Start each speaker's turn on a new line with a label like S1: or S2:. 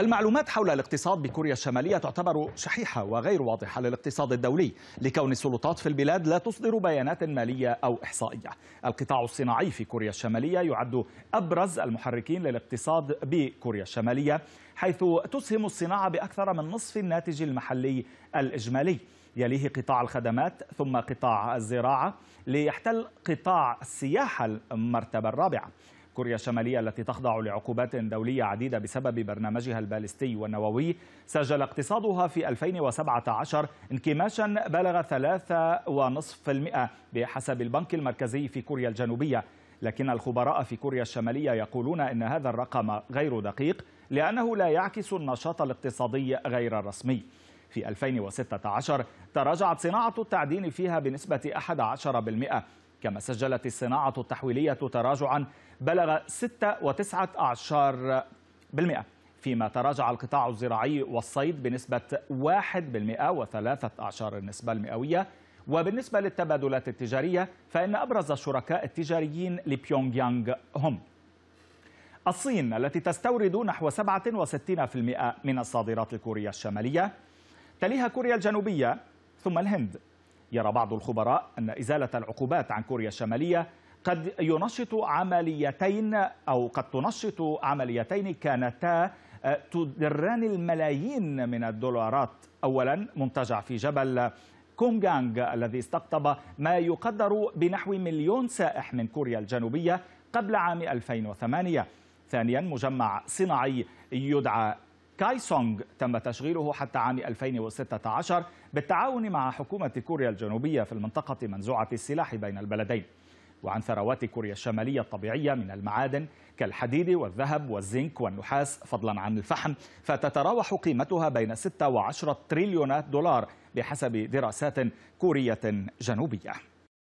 S1: المعلومات حول الاقتصاد بكوريا الشمالية تعتبر شحيحة وغير واضحة للاقتصاد الدولي لكون السلطات في البلاد لا تصدر بيانات مالية أو إحصائية. القطاع الصناعي في كوريا الشمالية يعد أبرز المحركين للاقتصاد بكوريا الشمالية حيث تسهم الصناعة بأكثر من نصف الناتج المحلي الإجمالي. يليه قطاع الخدمات ثم قطاع الزراعة ليحتل قطاع السياحة المرتبة الرابعة. كوريا الشمالية التي تخضع لعقوبات دولية عديدة بسبب برنامجها البالستي والنووي. سجل اقتصادها في 2017 انكماشا بلغ 3.5% بحسب البنك المركزي في كوريا الجنوبية. لكن الخبراء في كوريا الشمالية يقولون أن هذا الرقم غير دقيق لأنه لا يعكس النشاط الاقتصادي غير الرسمي. في 2016 تراجعت صناعة التعدين فيها بنسبة 11% كما سجلت الصناعة التحويلية تراجعا بلغ 6.19% فيما تراجع القطاع الزراعي والصيد بنسبة 1% و13 النسبة المئوية. وبالنسبة للتبادلات التجارية فإن أبرز الشركاء التجاريين لبيونغ يانغ هم. الصين التي تستورد نحو 67% من الصادرات الكورية الشمالية تليها كوريا الجنوبية ثم الهند. يرى بعض الخبراء أن إزالة العقوبات عن كوريا الشمالية قد ينشط عمليتين أو قد تنشط عمليتين كانتا تدران الملايين من الدولارات. أولا منتجع في جبل كونغانغ الذي استقطب ما يقدر بنحو مليون سائح من كوريا الجنوبية قبل عام 2008 ثانيا مجمع صناعي يدعى كايسونغ تم تشغيله حتى عام 2016 بالتعاون مع حكومة كوريا الجنوبية في المنطقة منزوعة السلاح بين البلدين. وعن ثروات كوريا الشمالية الطبيعية من المعادن كالحديد والذهب والزنك والنحاس فضلا عن الفحم فتتراوح قيمتها بين 6 و10 تريليونات دولار بحسب دراسات كورية جنوبية.